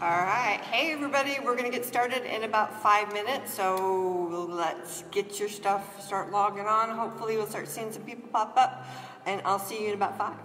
All right. Hey, everybody. We're going to get started in about five minutes. So let's get your stuff, start logging on. Hopefully, we'll start seeing some people pop up. And I'll see you in about five.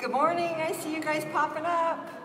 Good morning. I see you guys popping up.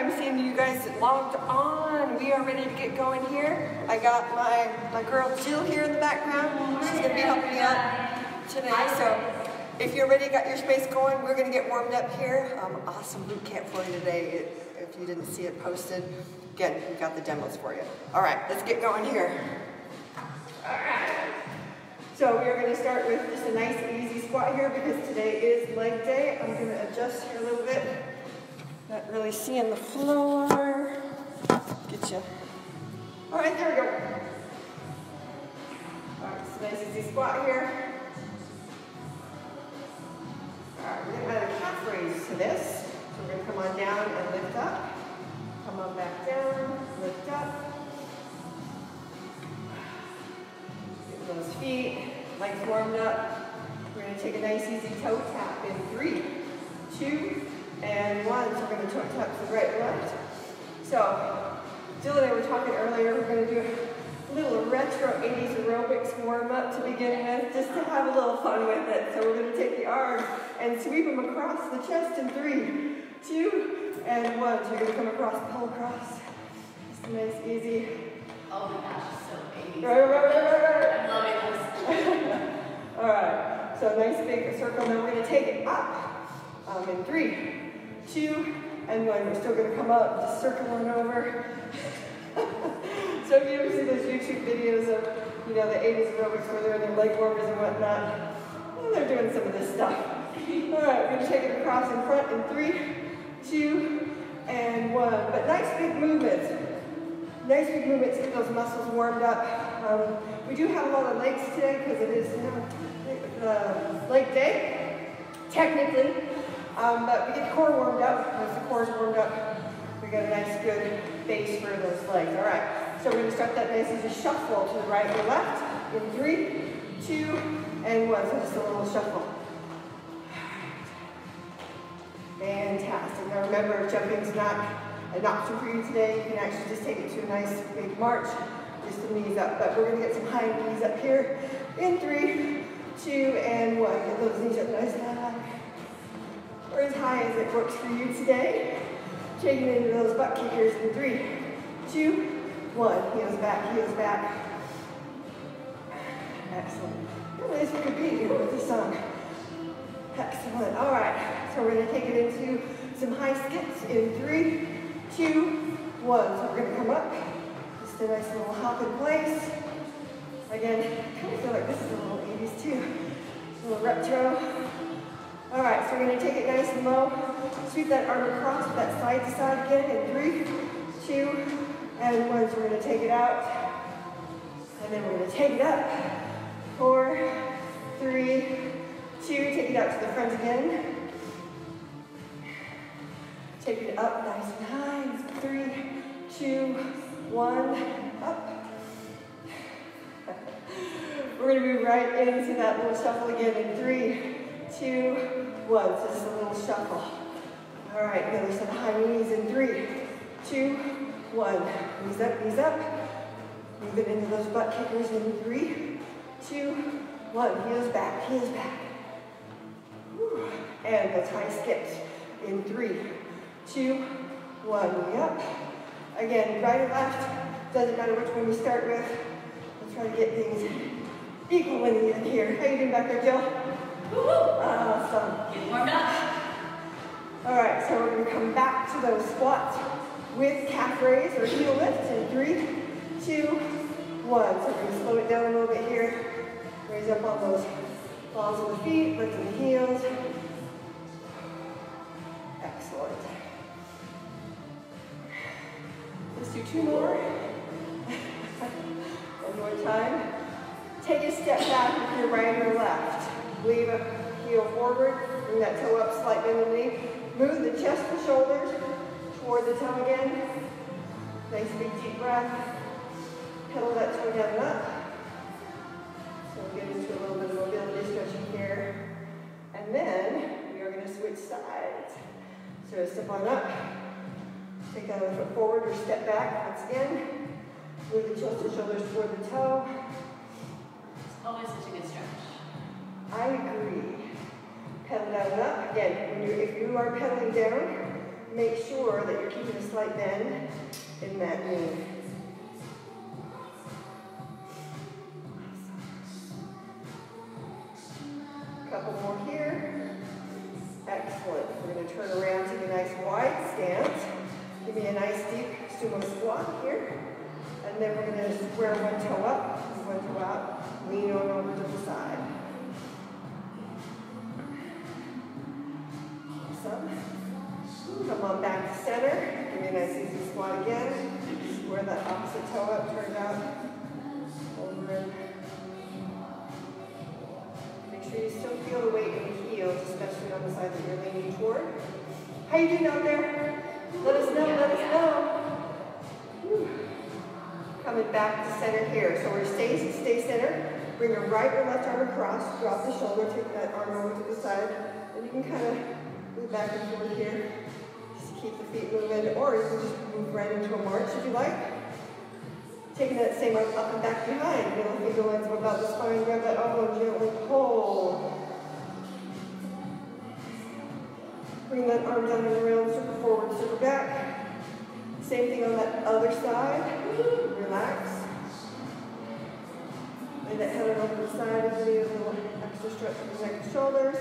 I'm seeing you guys logged on. We are ready to get going here. I got my, my girl Jill here in the background. She's to be helping me out today. So if you're ready, got your space going, we're going to get warmed up here. Um, awesome boot camp for you today. It, if you didn't see it posted, again, we've got the demos for you. All right, let's get going here. All right. So we are going to start with just a nice easy squat here because today is leg day. I'm to adjust here a little bit. Not really seeing the floor. Get you. All right, there we go. All right, so nice easy squat here. All right, we're to add a calf raise to this. So we're to come on down and lift up. Come on back down, lift up. Get those feet, legs warmed up. We're to take a nice easy toe tap in three, two, and one, so we're going to toe to the right and left. So, Jill and I were talking earlier, we're going to do a little retro 80s aerobics warm up to begin with, just to have a little fun with it. So we're going to take the arms and sweep them across the chest in three, two, and one. So you're going to come across, pull across. Just a nice, easy. Oh my gosh, it's so 80s. Right, right, right, right, right. I'm loving this. All right, so nice big circle. Now we're going to take it up um, in three, two, and one. We're still going to come up, just circle on over. so if you ever see those YouTube videos of, you know, the 80s aerobics where they're in their leg warmers and whatnot, well, they're doing some of this stuff. All right, we're to take it across in front in three, two, and one. But nice big movements. Nice big movements, get those muscles warmed up. Um, we do have a lot of legs today because it is you know, uh, leg day, technically. Um, but we get the core warmed up. Once the core's warmed up, we got a nice good base for those legs. All right, so we're gonna start that nice as a shuffle to the right or left in three, two, and one. So just a little shuffle. Fantastic. Now remember, jumping's not an option for you today, you can actually just take it to a nice big march, just the knees up. But we're gonna get some high knees up here in three, two, and one. Get those knees up nice and high. Or as high as it works for you today. Taking into those butt kickers in three, two, one. Heels back, heels back. Excellent. Really, this could be here with the sun. Excellent. All right. So we're going to take it into some high skips in three, two, one. So we're going to come up. Just a nice little hop in place. Again, I kind of feel like this is a little 80s too. A little retro. All right, so we're going to take it nice and low. Sweep that arm across, that side to side again in three, two, and one. So we're going to take it out. And then we're going to take it up. Four, three, two. Take it out to the front again. Take it up nice and high. Three, two, one, up. We're going to move right into that little shuffle again in three, two, one. So just a little shuffle. All right, other some high knees in three, two, one. Knees up, knees up. Move it into those butt kickers in three, two, one. Heels back, heels back. And those high skips in three, two, one. Up. Again, right or left. Doesn't matter which one you start with. Let's try to get things equal in the end here. How you doing back there, Jill? Uh, awesome. Get warmed up. All right, so we're gonna come back to those squats with calf raise or heel lift in three, two, one. So we're gonna slow it down a little bit here. Raise up on those balls of the feet, lifting the heels. Excellent. Let's do two more. One more time. Take a step back with your right or left. Leave a heel forward, bring that toe up, slight bend in the knee. Move the chest and shoulders toward the toe again. Nice big deep breath. Pedal that toe down and up. So we'll get into a little bit of mobility stretching here. And then we are going to switch sides. So step on up. Take that foot forward or step back once again. Move the chest and shoulders toward the toe. It's always such a good stretch. I agree. Pedal down up. Again, when you if you are pedaling down, make sure that you're keeping a slight bend in that knee. Couple more here. Excellent. We're going to turn around to a nice wide stance. Give me a nice deep sumo squat here. And then we're going to square one toe up, one toe out, lean on over to the side. Come on back to center. Give me a nice easy squat again. Square that opposite toe up, turn out. Over and Make sure you still feel the weight in the heels, especially on the side that you're leaning toward. How you doing out there? Let us know, let us know. Coming back to center here. So we're stay, stay center. Bring your right or left arm across. Drop the shoulder. Take that arm over to the side. And you can kind of back and forth here. Just keep the feet moving. Or you can just move right into a march if you like. Taking that same arm up and back behind. Middle finger lines above the spine. Grab that elbow gently pull. Bring that arm down and around, circle forward, circle back. Same thing on that other side. Relax. And that head over the side you need a little extra stretch for the neck and shoulders.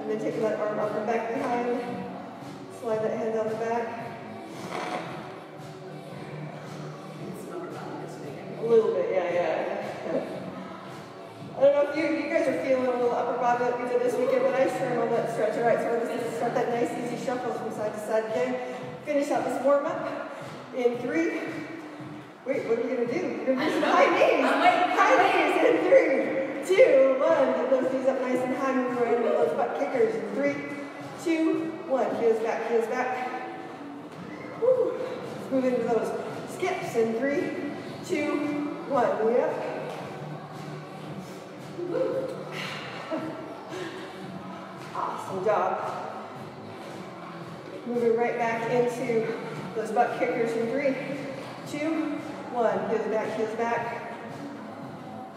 And then take that arm up and back behind. Slide that hand down the back. Smoke about this weekend. A little bit, yeah, yeah. I don't know if you, you guys are feeling a little upper body like we did this weekend, but nice turn on that stretch. All right, so we're just gonna start that nice easy shuffle from side to side again. Finish out this warm up in three. Wait, what are you gonna do? You're gonna do some high knees. High knees in three, two, one. Get those knees up nice and high. Move right into those butt kickers three, two, one. Heels back, heels back. Woo. Move into those skips in three, two, one. Yep. Awesome job. Moving right back into those butt kickers in three, two, one. Heels back, heels back.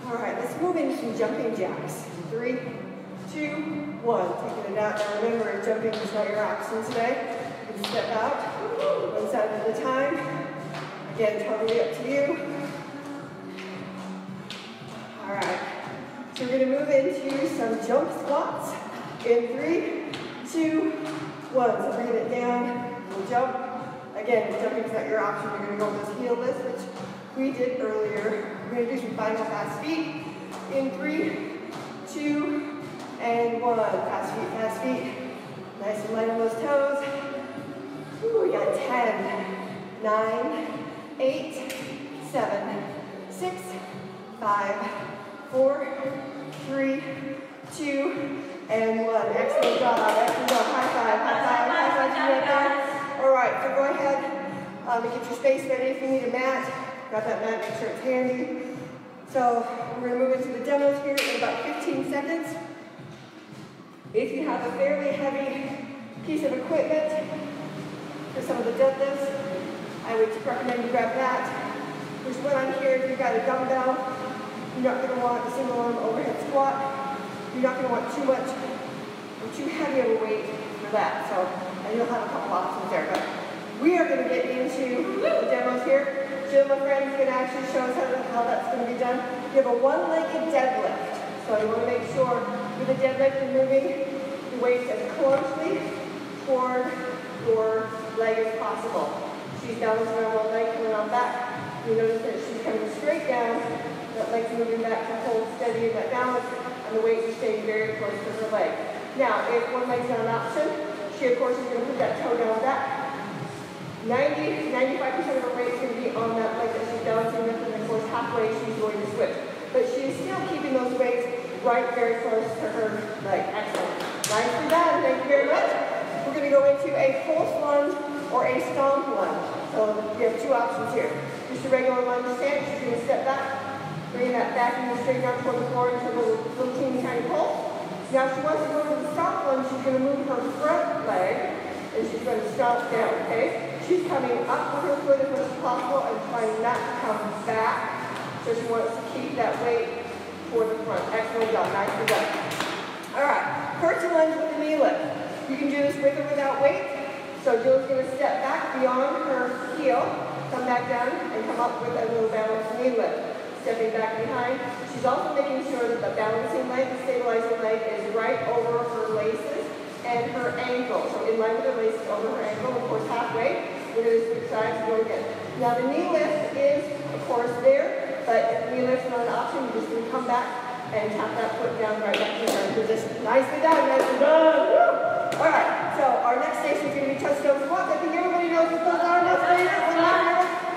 All right, let's move into some jumping jacks. Three, two, one. Taking it out. Now remember, jumping is not your option today. You can step out, one side at a time. Again, totally up to you. All right. So we're going to move into some jump squats in three, two, one. So bring it down, we'll jump. Again, jumping is not your option. You're going to go with this heel lift, which we did earlier. We're to do some final fast feet in three, two, and one. Fast feet, fast feet. Nice and light on those toes. Ooh, we got 10, 9, 8, 7, 6, 5, 4, 3, 2, and 1. Excellent job. Excellent job. High five, high five, high five. All right, so go ahead um, and get your space ready if you need a mat. Grab that mat, make sure it's handy. So we're to move into the demos here in about 15 seconds. If you have a fairly heavy piece of equipment for some of the deadlifts, I would recommend you grab that. There's one on here if you've got a dumbbell. You're not going to want a single arm overhead squat. You're not to want too much or too heavy of a weight for that. So you'll have a couple options there. But we are going to get into the demos here. Jill, my friend, is going to actually show us how, that's going to be done. You have a one-legged deadlift. So you want to make sure with the deadlift you're moving the weight as closely toward your leg as possible. She's balancing on one leg, coming on back. You notice that she's coming straight down. That leg's moving back to hold steady in that balance, and the weight is staying very close to her leg. Now, if one leg's not an option, she of course is going to put that toe down back. 90, 95% of her weight is going to be on that leg that she's balancing with, and of course halfway she's going to switch. But she is still keeping those weights right very close to her leg. Excellent. Nicely done. Thank you very much. We're going to go into a pulse lunge or a stomp lunge. So you have two options here. Just a regular lunge stance. She's going to step back, bring that back and straight down toward the floor into a little, little teeny tiny pulse. Now if she wants to go to the stomp lunge, she's going to move her front leg and she's going to stomp down, okay? She's coming up with her foot as much as possible and trying not to come back. So she wants to keep that weight toward the front. Excellent job. Nicely done. All right. Curtsy lunge with the knee lift. You can do this with or without weight. So Jill's going to step back beyond her heel, come back down, and come up with a little balanced knee lift. Stepping back behind. She's also making sure that the balancing leg, the stabilizing leg, is right over her laces and her ankle. So in line with her laces over her ankle, of course halfway. We're going to and go again. Now the knee lift is, of course, there, but if knee lift's not an option, you're just to come back and tap that foot down right back to her position. Nicely done, nicely done. Woo! All right, so our next station is going to be touchdown squats. I think everybody knows what those are. Most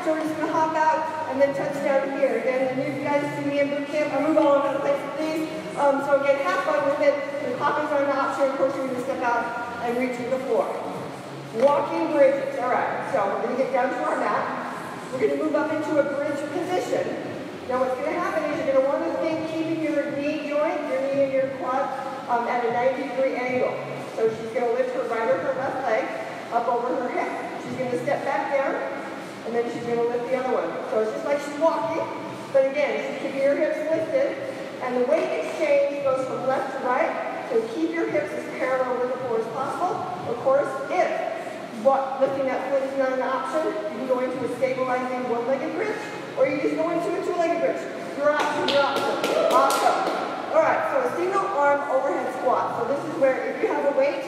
So we're just going to hop out and then touch down here. Again, and you guys see me in boot camp. I move all over the place please. Um, so again, have fun with it. The hopping's are an option. Of course, you're going to step out and reach to the floor. Walking bridges. All right, so we're going to get down to our mat. We're going to move up into a bridge position. Now what's going to happen is you're going to want to think keeping your knee joint, your knee and your quad um, at a 90 degree angle. So she's going to lift her right or her left leg up over her hip. She's going to step back down, and then she's going to lift the other one. So it's just like she's walking, but again, she's keeping her hips lifted, and the weight exchange goes from left to right. So keep your hips as parallel with the floor as possible. Of course, if what, lifting that foot is not an option, you can go into a stabilizing one-legged bridge, or you just go into a two-legged bridge. Your option, your option. Awesome. All right, so a single arm overhead squat. So this is where if you have a weight,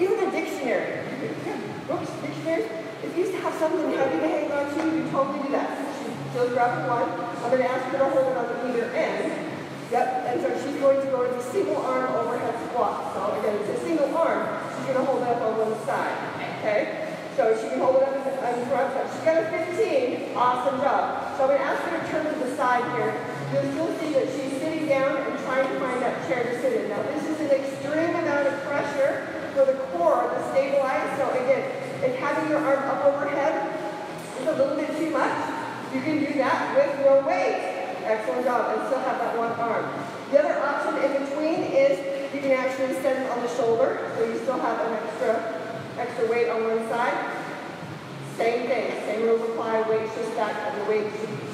even a dictionary, oops, dictionary, if you have something heavy to hang on to, you can totally do that. So grabbing one. I'm going to ask you to hold it on either end. Yep, and so she's going to go into single arm overhead squat. So again, it's a single arm. She's going to hold it up on one side. Okay? So she can hold it up in the front side. She got a 15. Awesome job. So I'm going to ask her to turn to the side here. You'll see that she's sitting down and trying to find that chair to sit in. Now this is an extreme amount of pressure for the core to stabilize. So again, if having your arm up overhead is a little bit too much, you can do that with your weight. Excellent job, and still have that one arm. The other option in between is you can actually set it on the shoulder, so you still have an extra, extra weight on one side. Same thing, same rules apply, weight shifts back and the weight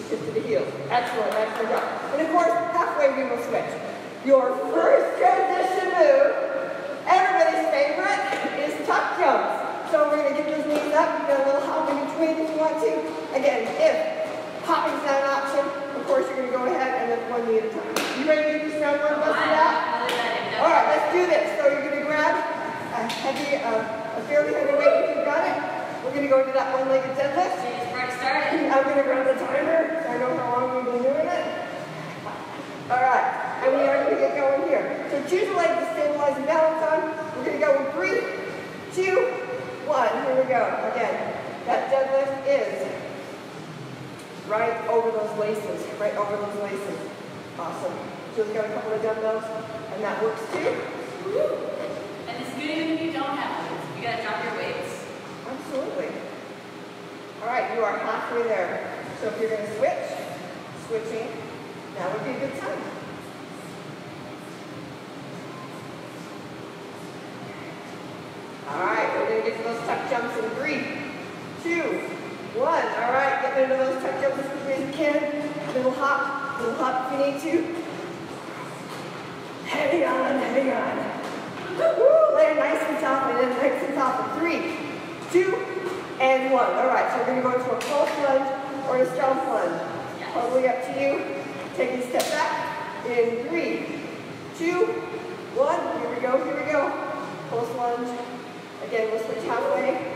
shifts to the heels. Excellent, excellent job. And of course, halfway we will switch. Your first transition move, everybody's favorite, is tuck jumps. So we're gonna get those knees up, you got a little hop in between if you want to. Again, if hopping's not an option, of course you're gonna go ahead and lift one knee at a time. You ready to do this round one, bust it out? All right, let's do this. So you're gonna grab a heavy, uh, a fairly heavy weight if you've got it. We're going to go into that one-legged deadlift. I'm going to run the timer. I know how long we've been doing it. All right, and we are going to get going here. So choose a leg to stabilize and balance on. We're going to go with three, two, one. Here we go. Again, that deadlift is right over those laces, right over those laces. Awesome. Jill's got a couple of dumbbells, and that works too. And it's good even if you don't have weights. You gotta drop your weights. Absolutely. All right, you are halfway there. So if you're going to switch, switching, now would be a good time. All right, we're going to get to those tuck jumps in three, two, one. All right, get into those tuck jumps as quickly as you can. Little hop, little hop if you need to. Heavy on, heavy on. Woo, land nice and soft, and then nice and soft three, two, and one. All right, so we're going to go into a close lunge or a strong lunge. Yes. Totally up to you. Take a step back in three, two, one. Here we go, here we go. Close lunge. Again, we'll switch halfway.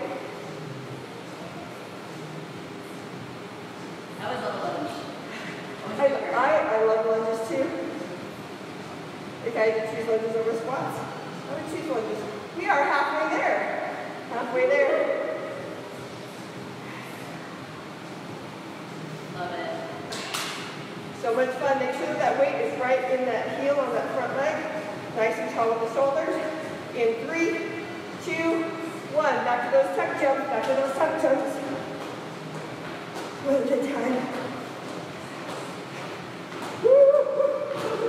That was a lunge. I, I, I love lunges too. If I had to choose lunges over squats, I would choose lunges. We are halfway there. Halfway there. Love it. So much fun. Make sure that, weight is right in that heel on that front leg. Nice and tall with the shoulders. In three, two, one. Back to those tuck jumps. Back to those tuck jumps. Time. Woo!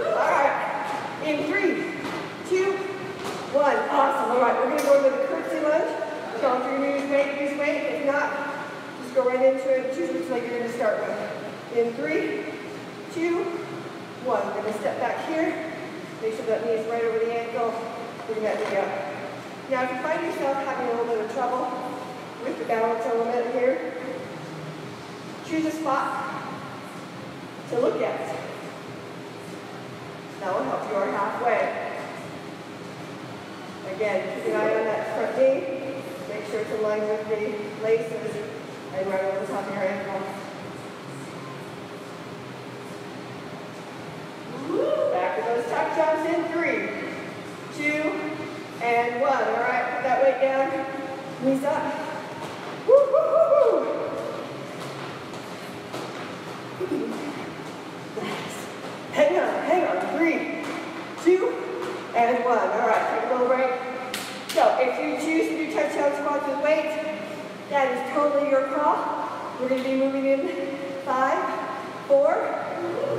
All right. In three, two, one. Awesome. All right. We're going to go into the curtsy lunge. You're going to use weight, use weight. If not, just go right into it. Choose which leg you're going to start with. In three, two, one. We're going to step back here. Make sure that knee is right over the ankle. Bring that knee up. Now, if you find yourself having a little bit of trouble with the balance element here, choose a spot to look at. That will help you are halfway. Again, keep an eye on that front knee. Make sure it's aligned with the laces and right over the top of your ankle. Back to those tuck jumps in three, two, and one. All right, put that weight down. Knees up. Woo, woo, woo, woo. Nice. Hang on, hang on. Three, two, and one. All right, take a little break. So if you choose to do touchdown squats that is totally your call. We're going to be moving in five, four,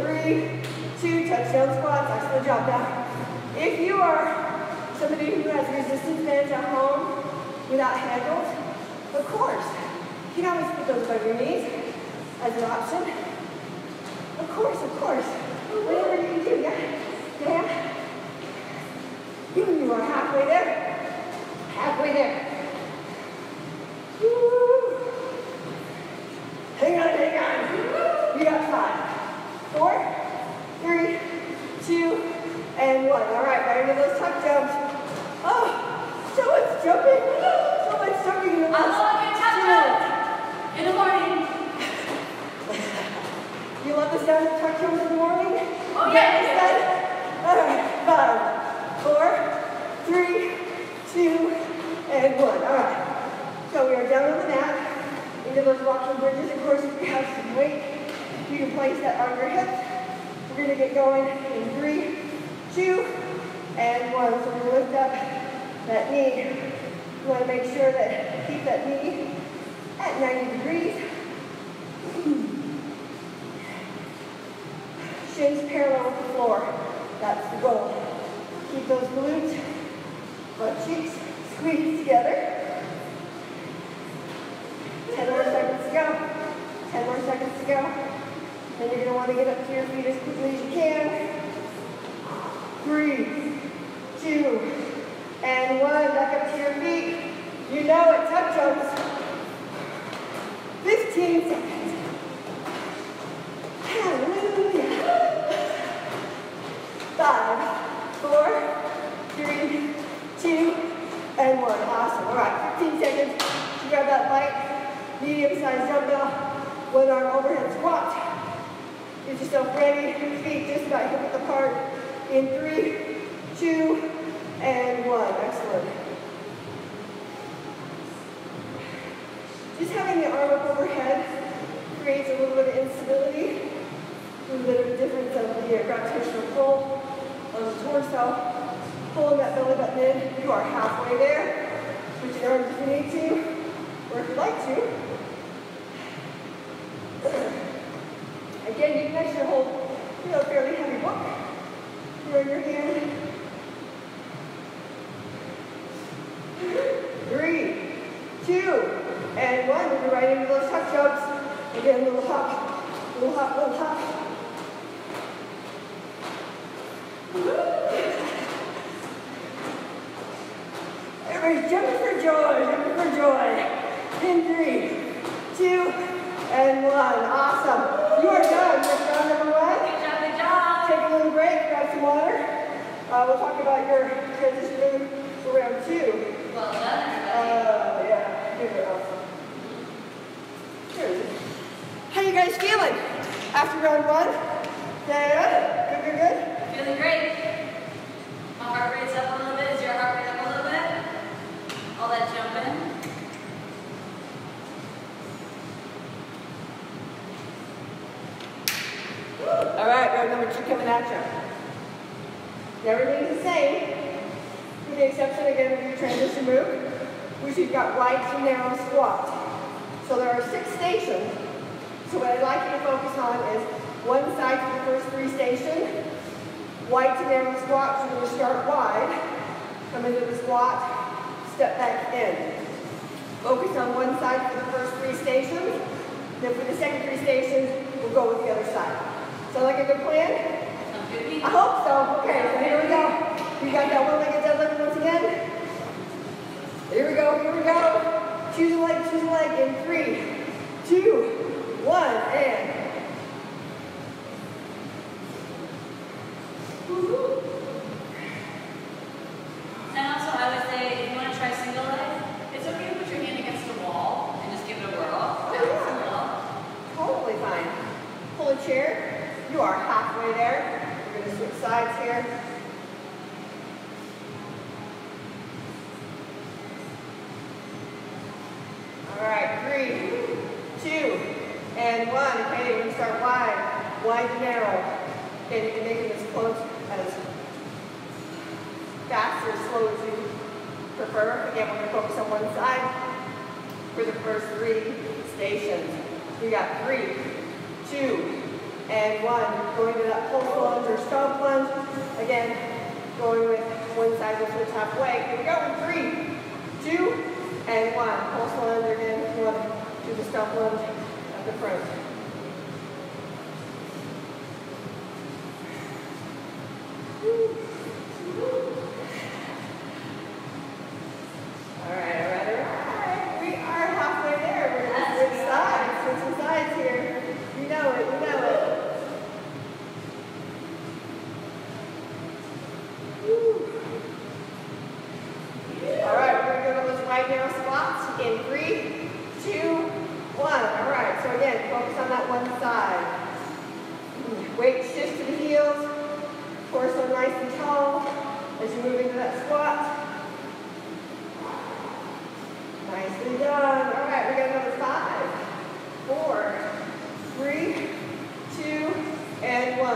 three, two, touchdown squats. Excellent job. Now, if you are somebody who has resistance bands at home without handles, of course, you can always put those on your knees as an option. Of course, of course. Whatever you can do, yeah? Yeah? You, you are halfway there. Halfway there. Hang on, hang on. We got five, four, three, two, and one. All right, right into those tuck jumps. Oh, so much jumping. So much jumping in the I love good tuck two jump. In the morning. You love the sound of tuck jumps in the morning? Oh, yeah. That? All right, five, four, three, two, and one. All right. So we are down on the mat. Into those walking bridges. Of course, if you have some weight, you can place that on your hips. We're going to get going in three, two, and one. So we're going to lift up that knee. You want to make sure that keep that knee at 90 degrees. Shins parallel with the floor. That's the goal. Keep those glutes, butt cheeks squeezed together. 10 more seconds to go. 10 more seconds to go. Then you're going to want to get up to your feet as quickly as you can. Three, two, and one. Back up to your feet. You know it. Tuck jumps. 15 seconds. Hallelujah. Five, four, three, two, and one. Awesome. All right, 15 seconds. You grab that light, medium-sized dumbbell, one arm overhead squat. Get yourself ready. Feet just about hip width apart. In three, two, and one. Excellent. Just having the arm up overhead creates a little bit of instability, a little bit of a difference of the gravitational pull on the torso. Pulling that belly button in. You are halfway there. Switch your arms if you need to, or if you'd like to. Again, you can actually hold you know, a fairly heavy book in your hand. Three, two, and one. Move right into those tuck jumps. Again, little hop, little hop, little hop. Everybody's jumping for joy, jumping for joy. In three, two, and one. Awesome. You are done. That's round number one. Good job, good job. Take a little break, grab some water. Uh, we'll talk about your transition move for round two. Well done, everybody. Uh, yeah, it up. Here. How you guys feeling after round one? Yeah, good, good, good. Feeling great. My heart rate's up a little bit. Is your heart rate up a little bit? All that jumping. All right, round number two coming at you. Everything's the same, with the exception again of your transition move, which you've got wide to narrow squat. So there are six stations. So what I'd like you to focus on is one side for the first three stations, wide to narrow squat, so you're going to start wide, come into the squat, step back in. Focus on one side for the first three stations, then for the second three stations, we'll go with the other side. Sound like a good plan? Sounds good to me. I hope so. Okay, so here we go. We got that one-legged deadlift once again. Here we go, here we go. Choose a leg, choose a leg in three, two, one, and. And also, I would say, if you want to try single leg, it's okay to put your hand against the wall and just give it a whirl. Oh, yeah. Totally fine. Pull a chair. You are halfway there. We're going to switch sides here. All right, three, two, and one. Okay, we're going to start wide, wide and narrow. Okay, you can make it as close as fast or slow as you prefer. Again, we're going to focus on one side for the first three stations. We got three, two, and one. Going to that pulse lunge or stomp lunge. Again, going with one side will switch halfway. Here we go. Three, two, and one. Pulse lunge again. One. Do the stomp lunge at the front.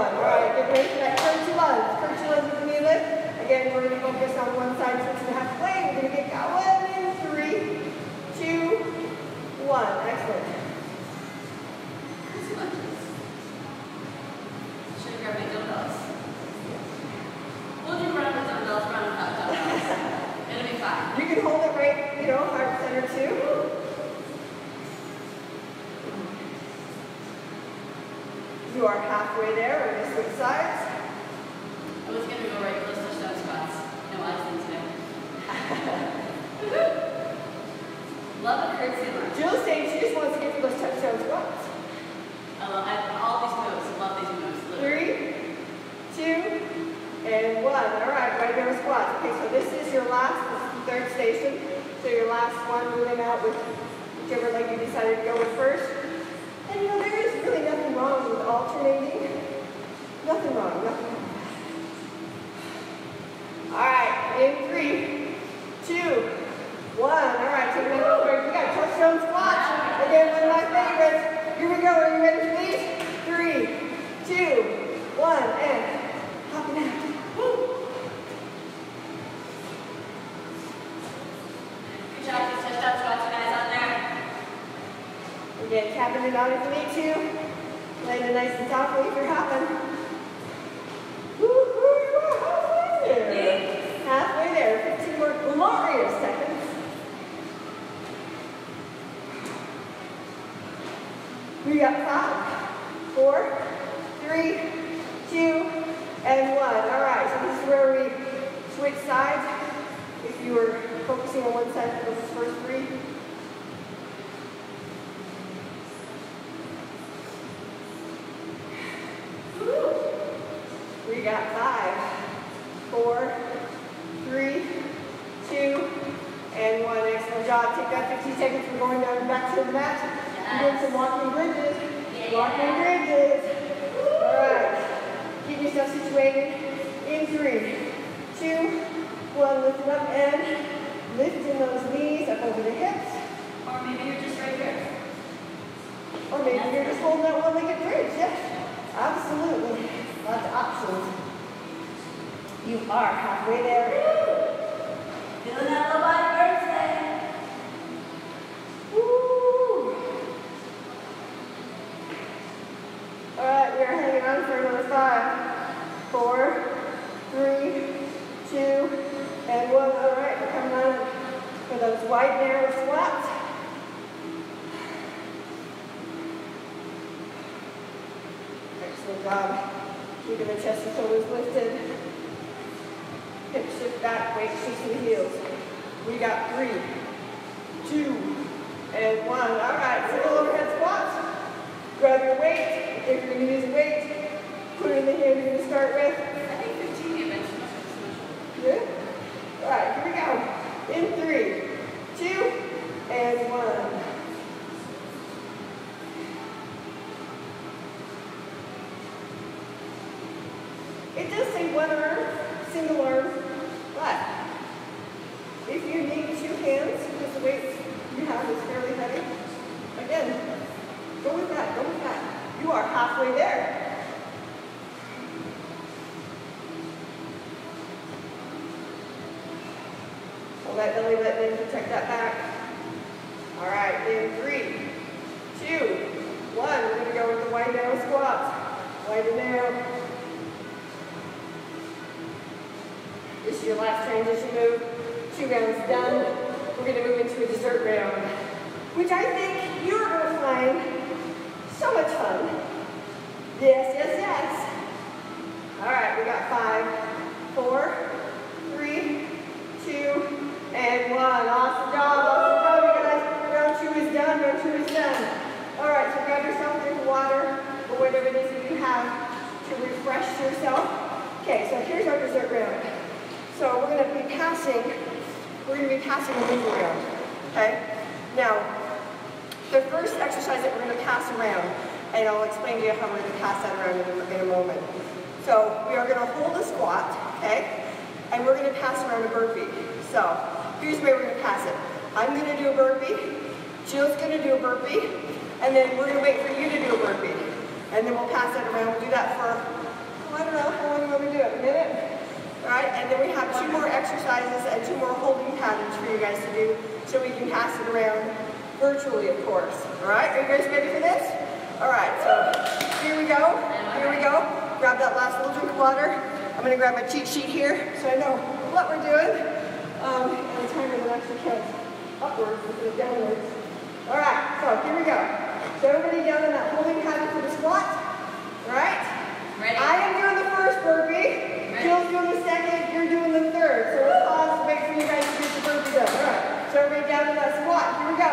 All right, get ready for that to to. Again, we're going to focus on one side switch and a half plane. We're going to get that one in three, two, one. Excellent. Should grab dumbbells? Dumbbells, dumbbells. It'll be. You can hold it right, you know, nice and softly if you're hopping. Woo, woo, you are halfway there. Halfway there. 15 more glorious seconds. We got five, four, three, two, and one. All right, so this is where we switch sides. If you were focusing on one side for the first three, We got five, four, three, two, and one. Excellent job. Take that 15 seconds. We're going down back to the mat. We're doing some walking bridges. Walking bridges. All right. Get yourself situated in three, two, one. Lifting up and lifting those knees up over the hips. Or maybe you're just right here. Or maybe you're just holding that one-legged bridge. Yes, absolutely. Lots of options. You are halfway there. Feeling that low body birthday. Woo! All right, we are hanging on for another five, four, three, two, and one. All right, we're coming on for those wide, narrow squats. Excellent job. Keeping the chest and shoulders lifted. Hip shift back, weight shifts to the heels. We got three, two, and one. All right, single overhead squats. Grab your weight. If you're going to use a weight, put it in the hand you're going to start with. I think 15 you mentioned Good? All right, here we go. In three, two, and one. It does say one arm, single arm, but if you need two hands, because the weight you have is fairly heavy, again, go with that, go with that. You are halfway there. Hold that belly button in, protect that back. All right, in three, two, one. We're gonna go with the wide narrow squats. Wide and narrow. This is your last transition move. Two rounds done. We're gonna move into a dessert round, which I think you're gonna find so much fun. Yes, yes, yes. All right, we got five, four, three, two, and one. Awesome job, awesome job, you guys. Round two is done, round two is done. All right, so grab yourself a drink of water or whatever it is that you have to refresh yourself. Okay, so here's our dessert round. So we're gonna be passing, we're gonna be passing the move around, okay? Now, the first exercise that we're gonna pass around, and I'll explain to you how we're gonna pass that around in a, in a moment. So we are gonna hold a squat, okay? And we're gonna pass around a burpee. So here's where we're gonna pass it. I'm gonna do a burpee, Jill's gonna do a burpee, and then we're gonna wait for you to do a burpee. And then we'll pass that around. We'll do that for, oh, I don't know, how long do you want me to do it? A minute? right? And then we have two more exercises and two more holding patterns for you guys to do so we can pass it around virtually, of course. All right, are you guys ready for this? All right, so here we go, here we go. Grab that last little drink of water. I'm gonna grab my cheat sheet here so I know what we're doing. Um, and the timer will actually count upwards instead of downwards. All right, so here we go. So everybody down in that holding pattern for the squat, all right? Ready. I am doing the first burpee. Jill's doing the second, you're doing the third. So we'll pause, wait for you guys to get the burpees up. All right, so everybody down to that squat. Here we go.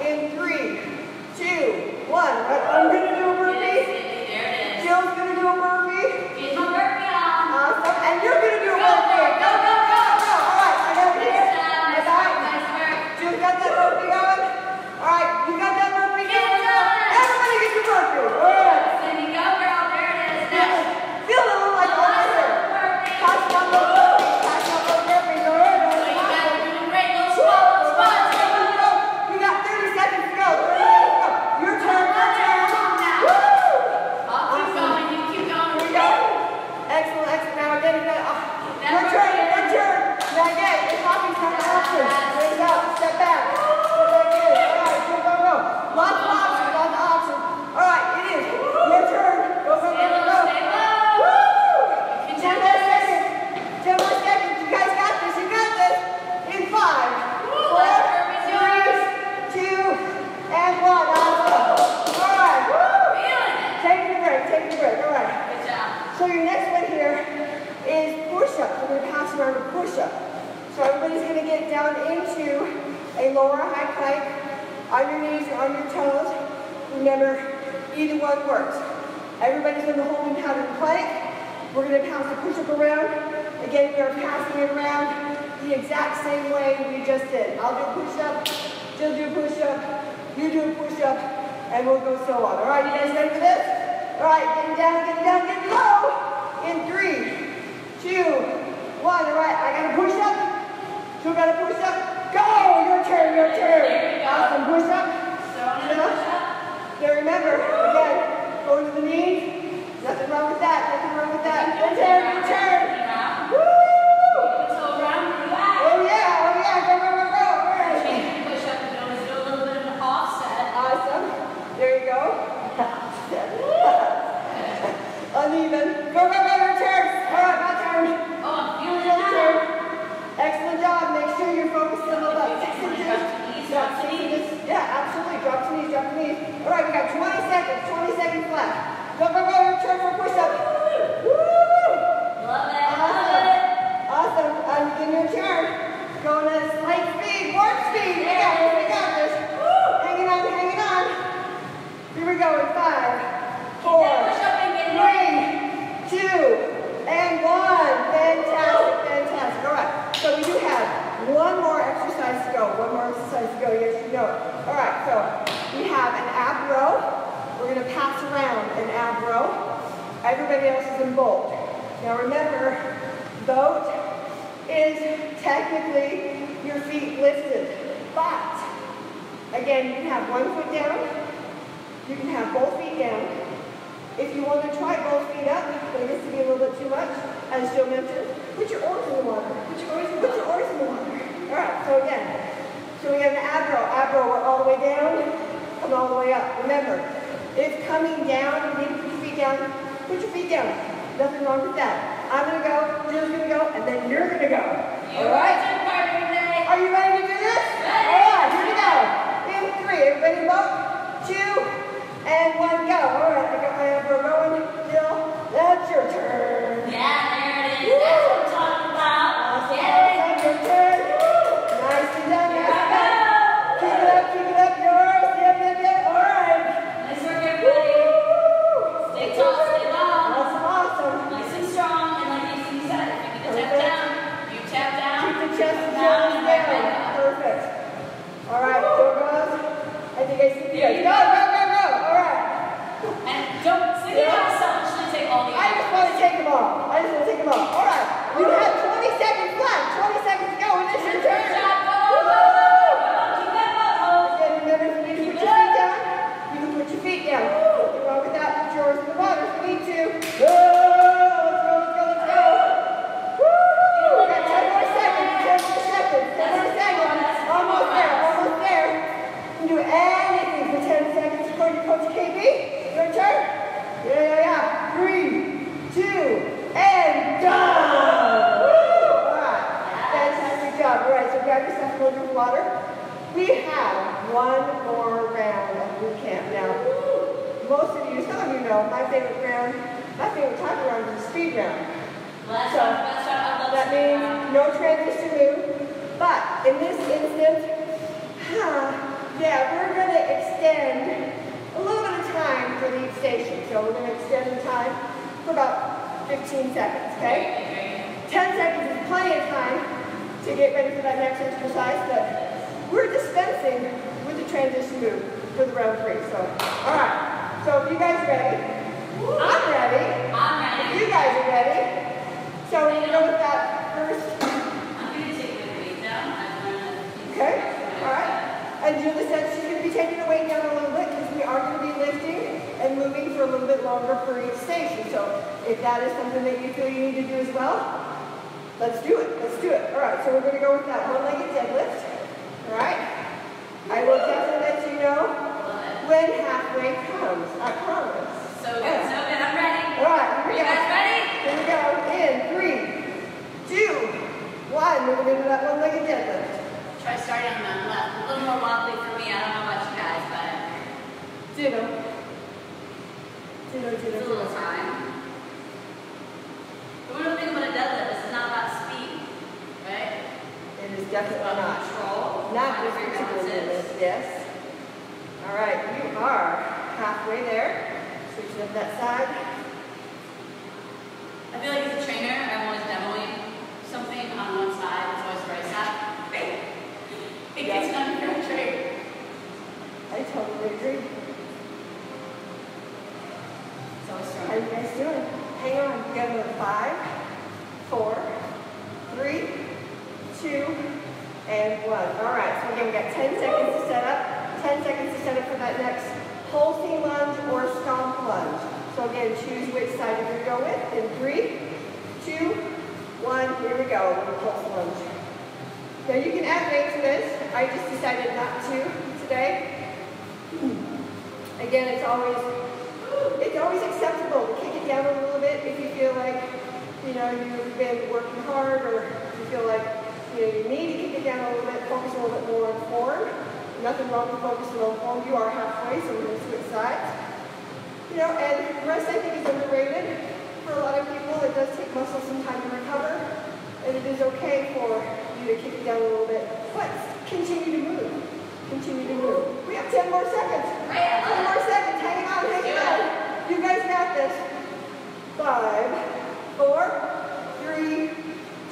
In three, two, one. I'm going to do a burpee. Jill's going to do a burpee. never, again, go to the knees. Nothing wrong with that. Nothing wrong with that. That's it. Everybody else is in bold. Now remember, boat is technically your feet lifted, but again, you can have one foot down, you can have both feet down. If you want to try both feet up, but this to be a little bit too much, as Joe mentioned, put your oars in the water. Put your oars in the water. Put your oars in the water. All right, so again, so we have an ab row. Ab row, we're all the way down and all the way up. Remember, if coming down, you need to put your feet down Put your feet down. Nothing wrong with that. I'm going to go, Jill's going to go, and then you're going to go. You All right? Are you ready to do this? Ready. All right, here we go. In three, everybody look, two, and one, go. All right, take them off. I just want to take them off. Have one more round of boot camp. Now, most of you, some of you know, my favorite round, my favorite type of round is the speed round. Let's So, talk, let's talk That means no transition move. But in this instance, yeah, we're going to extend a little bit of time for each station. So we're going to extend the time for about 15 seconds, okay? 10 seconds is plenty of time to get ready for that next exercise, but we're dispensing with the transition move for the round three. So, all right. So if you guys ready, I'm ready. I'm ready. You guys are ready. So we're going to go with that first I'm going to take the weight down. I'm going to... Okay, all right. And Julie said she's going to be taking the weight down a little bit because we are going to be lifting and moving for a little bit longer for each station. So if that is something that you feel you need to do as well, let's do it. Let's do it. All right, so we're going to go with that one-legged deadlift. Right. I will definitely let you know when halfway comes. I promise. So good, so good. I'm ready. All right, here we you guys ready? Here we go. In three, two, one. Moving into that one-legged deadlift. Try starting on the left. A little more wobbly for me. I don't know about you guys, but Ditto. Ditto, it's ditto, a little time. When we think about a deadlift, this is not about speed, right? It is definitely not. Not this particular movement, yes. All right, you are halfway there. Switching up that side. I feel like as a trainer, I'm always demoing something on one side. It's always the right side. It gets a. I totally agree. It's always How strong. you guys doing? Hang on, got another five, four, three, two, and one. All right, so again, we got 10 seconds to set up, 10 seconds to set up for that next pulsing lunge or stomp lunge. So again, choose which side you're gonna go with in three, two, one, here we go, pulse lunge. Now you can add weight to this. I just decided not to today. Again, it's always it's always acceptable to kick it down a little bit if you feel like you know you've been working hard or you feel like you know you need to kick it down a little bit, focus a little bit more on form. Nothing wrong with focusing on form. You are halfway, so we're going to switch sides. You know, and rest I think is underrated for a lot of people. It does take muscle some time to recover, and it is okay for you to kick it down a little bit. But continue to move. Continue to move. We have 10 more seconds. 10 more seconds. Hang on, hang do on. You guys got this. Five, four, three,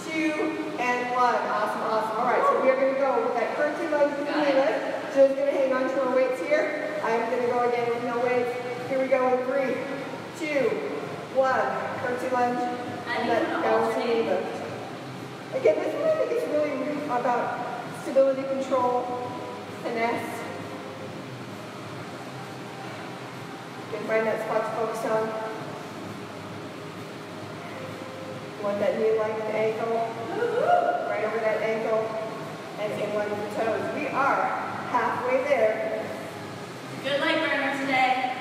two, and one. Awesome, awesome. All right, so we are going to go with that curtsy lunge with the Got knee it. lift. Jill's going to hang on to her weights here. I'm going to go again with no weights. Here we go in three, two, one. Lunge. And that to balancing knee Again, this one I think is really about stability control, finesse. You can find that spot to focus on. You want that knee line the ankle, right over that ankle, and in line with the toes. We are halfway there. Good leg burner today.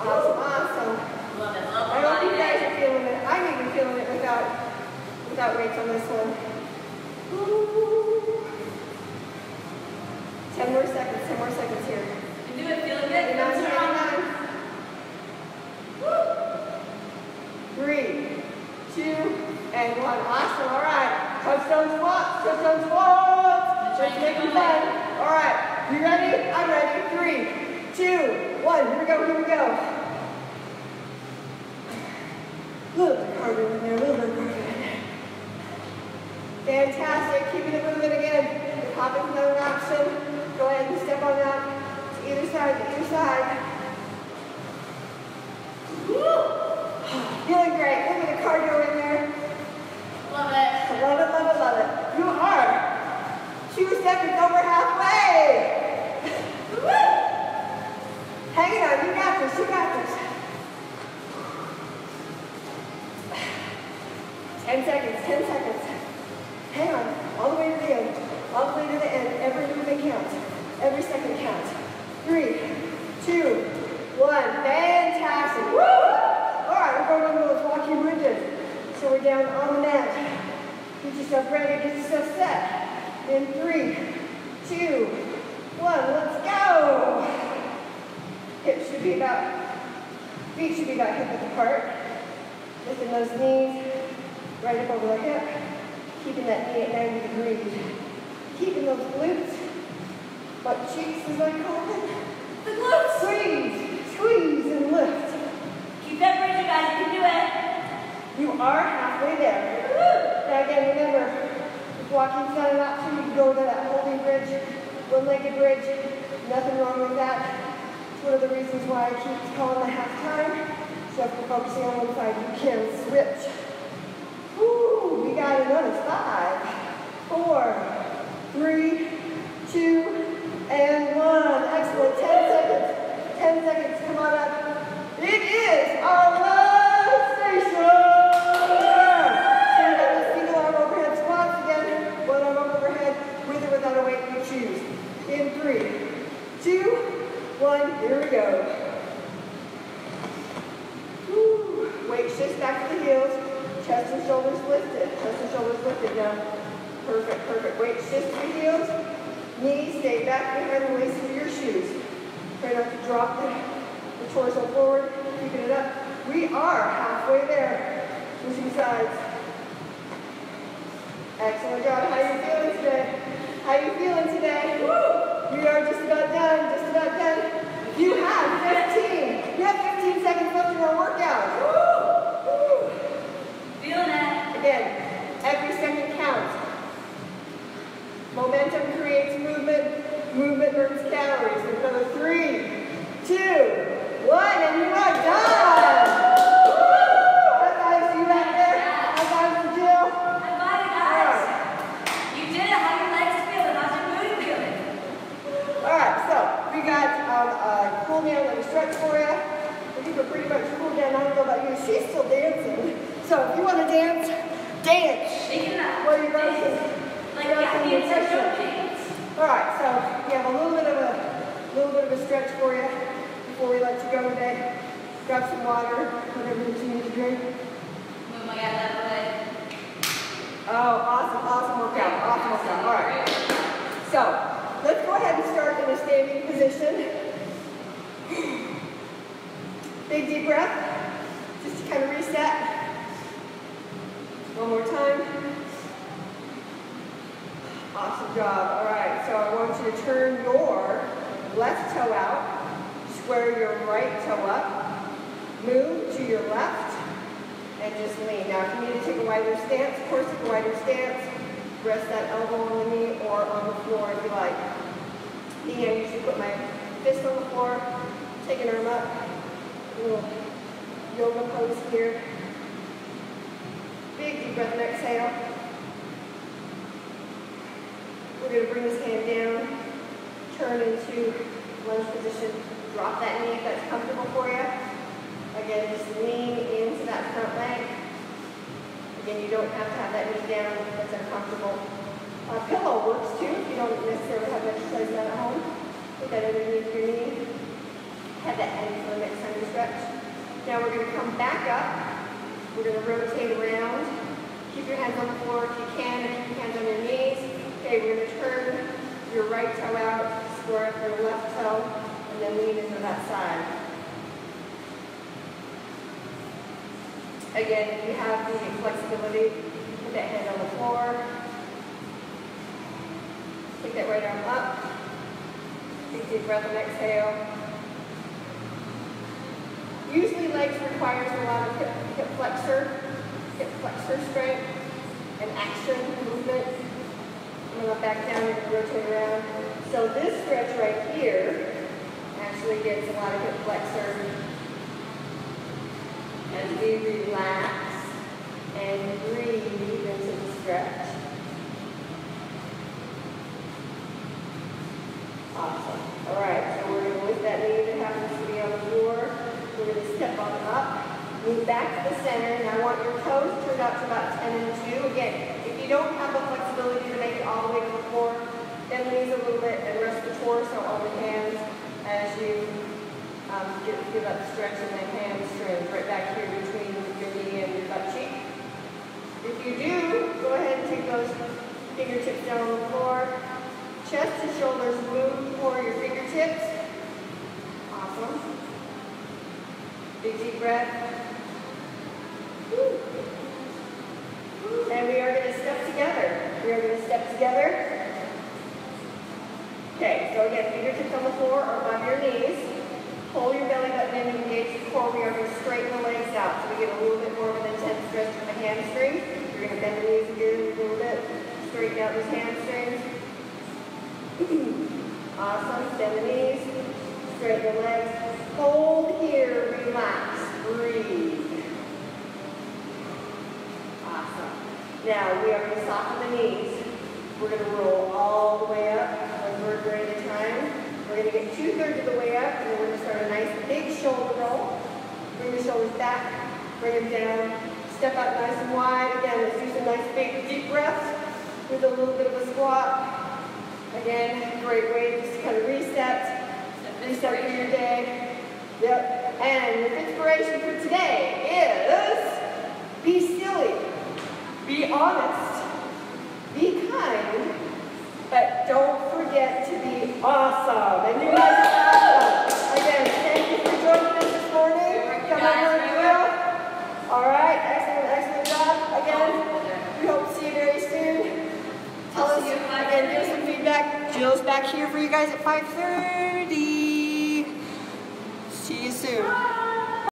Awesome, awesome. Love it. Love I the hope body you guys day. are feeling it. I'm even feeling it without, without weights on this one. Woo. Ten more seconds, ten more seconds here. You can do it. Feeling good. Hang on, Feeling hang Three, two, and one. Awesome, all right. Touchdown squats, touchdown squats. Let's make it fun. All right, you ready? I'm ready. Three, two, one. Here we go, here we go. Little bit of cardio in there, a little bit of cardio in there. Fantastic. Keeping it moving again. If hopping's not an option, go ahead and step on that to either side, to either side. Woo! Feeling great. Look at the cardio in there. Love it. Love it, love it, love it. You are two seconds over halfway. Hang it on. You got this. You got this. Ten seconds. Ten seconds. Every second counts. Three, two, one. Fantastic. Woo! All right, we're going on those walking bridges. So we're down on the mat. Get yourself ready, get yourself set. In three, two, one, let's go. Hips should be about, feet should be about hip width apart. Lifting those knees right up over the hip. Keeping that knee at 90 degrees. Keeping those glutes cheeks as I call them. The glutes. Squeeze, squeeze and lift. Keep that bridge, you guys. You can do it. You are halfway there. Now again, remember, if walking's not an option, you can go to that holding bridge, one-legged bridge. Nothing wrong with that. It's one of the reasons why I keep calling the half time. So if you're focusing on one side, you can switch. Woo, we got another five, four, three, we let you go today. Grab some water, whatever it is you need to drink. Move my that way. Oh, awesome, awesome workout, awesome workout. All right. So let's go ahead and start in a standing position. Big deep breath, just to kind of reset. One more time. Awesome job. All right, so I want you to turn your left toe out, square your right toe up, move to your left, and just lean. Now, if you need to take a wider stance, of course, take a wider stance. Rest that elbow on the knee or on the floor if you like. Me, I usually put my fist on the floor, take an arm up, little yoga pose here. Big deep breath and exhale. We're going to bring this hand down, turn into lunge position, drop that knee if that's comfortable for you. Again, just lean into that front leg. Again, you don't have to have that knee down if it's uncomfortable. A pillow works too if you don't necessarily have exercise done at home. Put that underneath your knee. Have that end for the next time you stretch. Now we're going to come back up. We're going to rotate around. Keep your hands on the floor if you can, and keep your hands on your knees. Okay, we're going to turn your right toe out, square up your left toe, and then lean into that side. Again, if you have the flexibility, put that hand on the floor. Take that right arm up. Take deep breath and exhale. Usually legs requires a lot of hip, hip flexor, hip flexor strength and action movement. I'm to back down and rotate around. So this stretch right here actually gets a lot of hip flexor as we relax and breathe into the stretch. Awesome. All right, so we're going to lift that knee that happens to be on the floor. We're going to step on up, move back to the center, and I want your toes turned out to about 10 and 2. Again, if you don't have the flexibility to make it all the way to the floor, then knees a little bit and rest the torso on the hands as you um, get, feel that stretch in the hamstrings right back here between your knee and your butt cheek. If you do, go ahead and take those fingertips down on the floor. Chest to shoulders move for your fingertips. Awesome. Big deep breath. Woo. And we are going to step together. We are going to step together. Okay, so again, fingertips on the floor or above your knees. Pull your belly button in and engage the core. We are going to straighten the legs out so we get a little bit more of an intense stretch from the hamstrings. You're going to bend the knees again a little bit. Straighten out those hamstrings. awesome. Bend the knees. Straighten the legs. Hold here. Relax. Breathe. Awesome. Now we are going to soften the knees. We're going to roll all the way up, vertebrae at a time. We're going to get two-thirds of the way up, and then we're going to start a nice big shoulder roll. Bring the shoulders back, bring them down. Step out nice and wide. Again, let's do some nice big deep breaths with a little bit of a squat. Again, great way just to kind of reset, reset for your day. Yep. And the inspiration for today is be silly, be honest, be kind, but don't forget to be awesome. And you guys are awesome. Again, thank you for joining us this morning. Come on, learn well. All right, excellent, excellent job. Again, we hope to see you very soon. Tell us, again, give us some feedback. Jill's back here for you guys at 5.30. See you soon.